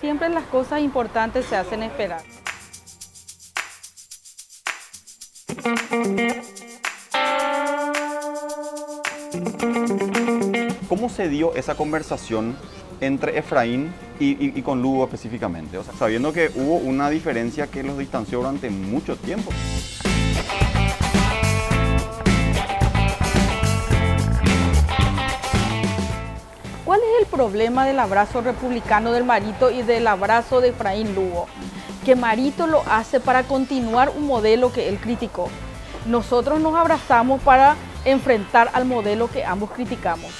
Siempre las cosas importantes se hacen esperar. ¿Cómo se dio esa conversación entre Efraín y, con Lugo específicamente? Sabiendo que hubo una diferencia que los distanció durante mucho tiempo. ¿Cuál es el problema del abrazo republicano del Marito y del abrazo de Efraín Lugo? Que Marito lo hace para continuar un modelo que él criticó. Nosotros nos abrazamos para enfrentar al modelo que ambos criticamos.